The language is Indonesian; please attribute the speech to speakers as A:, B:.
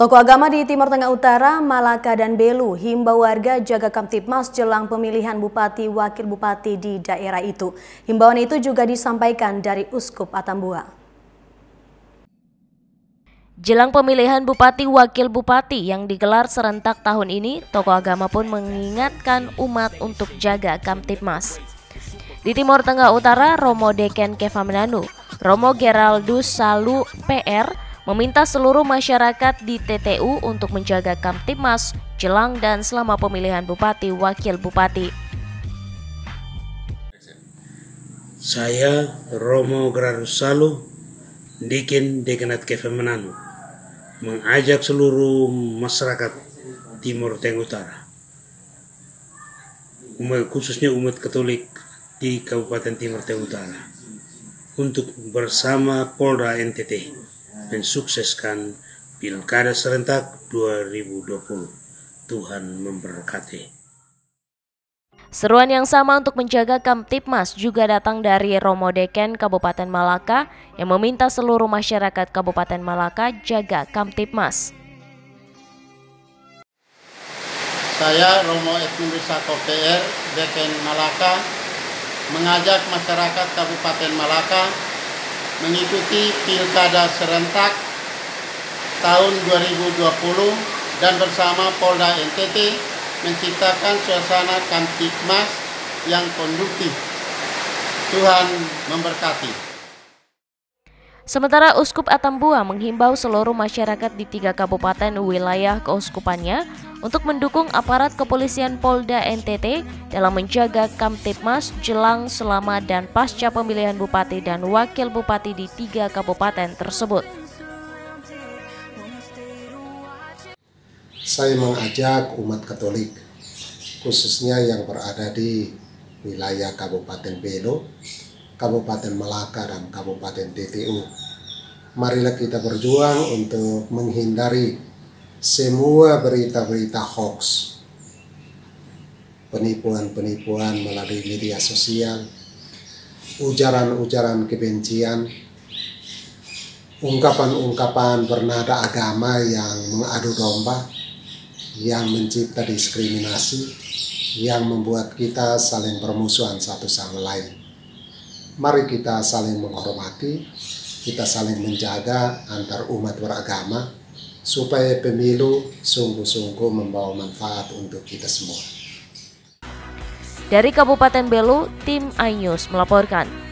A: Toko agama di Timur Tengah Utara, Malaka dan Belu himbau warga jaga Kamtipmas jelang pemilihan bupati wakil bupati di daerah itu. Himbauan itu juga disampaikan dari Uskup Atambua.
B: Jelang pemilihan bupati wakil bupati yang digelar serentak tahun ini, tokoh agama pun mengingatkan umat untuk jaga Kamtipmas. Di Timur Tengah Utara, Romo Deken Kevamenanu, Romo Geraldus Salu PR meminta seluruh masyarakat di TTU untuk menjaga Kamtipmas jelang dan selama pemilihan bupati wakil bupati.
C: Saya Romo Grarusalu Dikin Dekanat Kefemenanu mengajak seluruh masyarakat Timur Tengah Utara khususnya umat Katolik di Kabupaten Timur Tengah Utara untuk bersama Polda NTT mensukseskan Pilkada serentak 2020. Tuhan memberkati.
B: Seruan yang sama untuk menjaga Kamtipmas juga datang dari Romo Deken Kabupaten Malaka yang meminta seluruh masyarakat Kabupaten Malaka jaga Kamtipmas.
D: Saya Romo Etnulisako PR Deken Malaka mengajak masyarakat Kabupaten Malaka mengikuti Pilkada serentak tahun 2020 dan bersama Polda NTT menciptakan suasana Kamtipmas yang konduktif. Tuhan memberkati.
B: Sementara Uskup Atambua menghimbau seluruh masyarakat di tiga kabupaten wilayah keuskupannya untuk mendukung aparat kepolisian Polda NTT dalam menjaga Kamtipmas jelang selama dan pasca pemilihan bupati dan wakil bupati di tiga kabupaten tersebut.
E: Saya mengajak umat Katolik, khususnya yang berada di wilayah Kabupaten Belo, Kabupaten Malaka dan Kabupaten TTU. Marilah kita berjuang untuk menghindari semua berita-berita hoax, penipuan-penipuan melalui media sosial, ujaran-ujaran kebencian, ungkapan-ungkapan bernada agama yang mengadu domba, yang mencipta diskriminasi, yang membuat kita saling bermusuhan satu sama lain. Mari kita saling menghormati, kita saling menjaga antar umat beragama, supaya pemilu sungguh-sungguh membawa manfaat untuk kita semua.
B: Dari Kabupaten Belu, tim iNews melaporkan.